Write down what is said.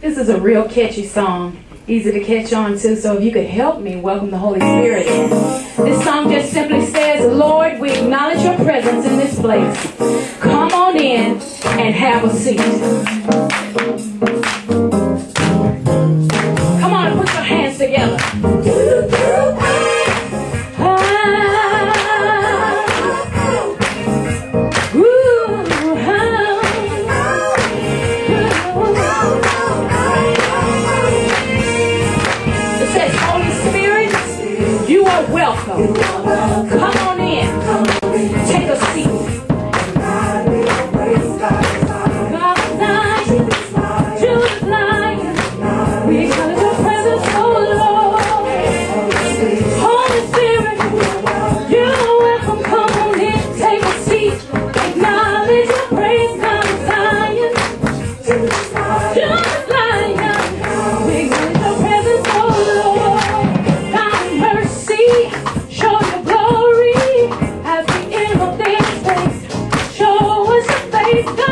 This is a real catchy song, easy to catch on to, so if you could help me welcome the Holy Spirit. This song just simply says, Lord, we acknowledge your presence in this place. Come on in and have a seat. Come on in. Please